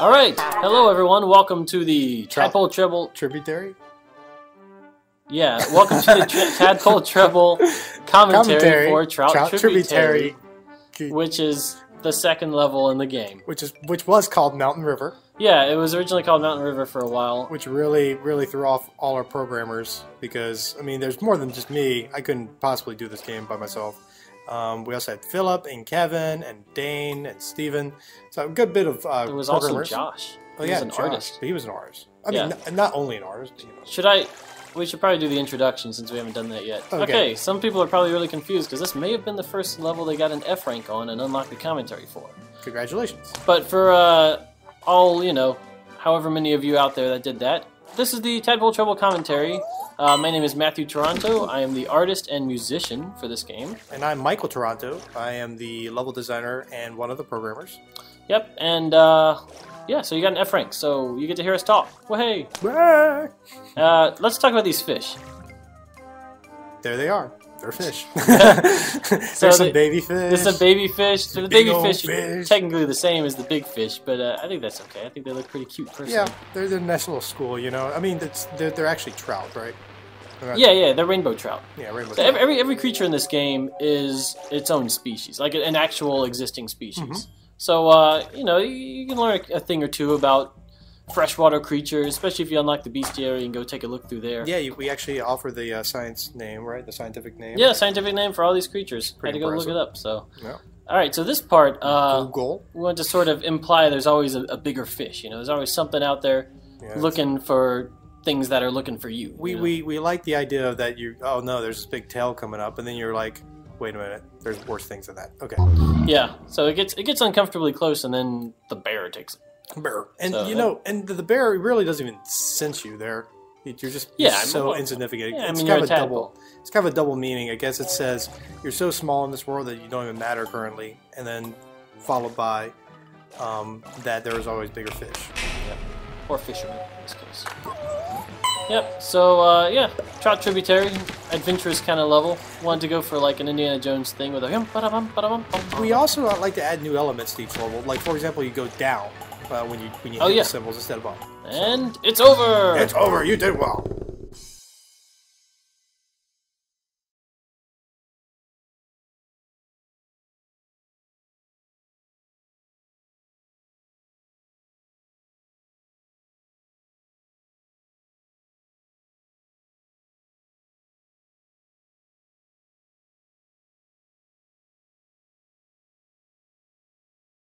All right, hello everyone. Welcome to the Tadpole Treble. Tributary? Yeah, welcome to the tri- Tadpole Treble commentary, for Trout, Tributary, Tributary, which is the second level in the game. which is which was called Mountain River, Yeah, it was originally called Mountain River for a while. which really really threw off all our programmers because I mean, there's more than just me. I couldn't possibly do this game by myself. Um, we also had Philip and Kevin and Dane and Steven. So a good bit of uh, There was also. Josh. Oh He yeah, was an Josh, artist. But he was an artist. I Yeah. mean, n- not only an artist, you know. Should I? We should probably do the introduction since we haven't done that yet. Okay. Okay, some people are probably really confused because this may have been the first level they got an F rank on and unlocked the commentary for. Congratulations. But for uh, all, you know, however many of you out there that did that, this is the Tadpole Treble commentary. Uh, my name is Matthew Taranto. I am the artist and musician for this game. And I'm Michael Taranto. I am the level designer and one of the programmers. Yep, and uh, yeah, so you got an F rank, so you get to hear us talk. Well, hey, uh, let's talk about these fish. There they are. They're fish. So There's some the- baby fish. Is a baby fish. So the baby fish, are fish. technically the same as the big fish, but uh, I think that's okay. I think they look pretty cute personally. Yeah, they're the nice little school, you know. I mean, it's, they're, they're actually trout, right? Yeah, yeah, they're rainbow trout. yeah, rainbow So trout. every, every creature in this game is its own species, like an actual existing species. Mm-hmm. So uh, you know you, you can learn a thing or two about freshwater creatures, especially if you unlock the bestiary and go take a look through there. yeah, you, we actually offer the uh, science name, right? The scientific name. Yeah, scientific name for all these creatures. Pretty Had to go impressive. look it up. So, Yeah. all right. So this part, uh, Google. we want to sort of imply there's always a, a bigger fish. You know, there's always something out there Yeah, looking for things that are looking for you. We, you know? we, we like the idea of that you, oh no, there's this big tail coming up, and then you're like, wait a minute, there's worse things than that. Okay. yeah. So it gets it gets uncomfortably close, and then the bear takes it. Bear. And, So, you know, and the, the bear really doesn't even sense you there. You're just Yeah, you're I mean, so insignificant. yeah, I it's mean, kind of a double. It's kind of a double meaning. I guess it says you're so small in this world that you don't even matter currently, and then followed by um, that there is always bigger fish. Or fisherman in this case. Yep. So uh, yeah, trout tributary, adventurous kind of level. Wanted to go for like an Indiana Jones thing with a hum, ba-da-bum, ba-da-bum, bum, We also uh, like to add new elements to each level. Like for example, you go down uh, when you when you Oh, hit yeah. the cymbals instead of up. and it's over. It's over. You did well.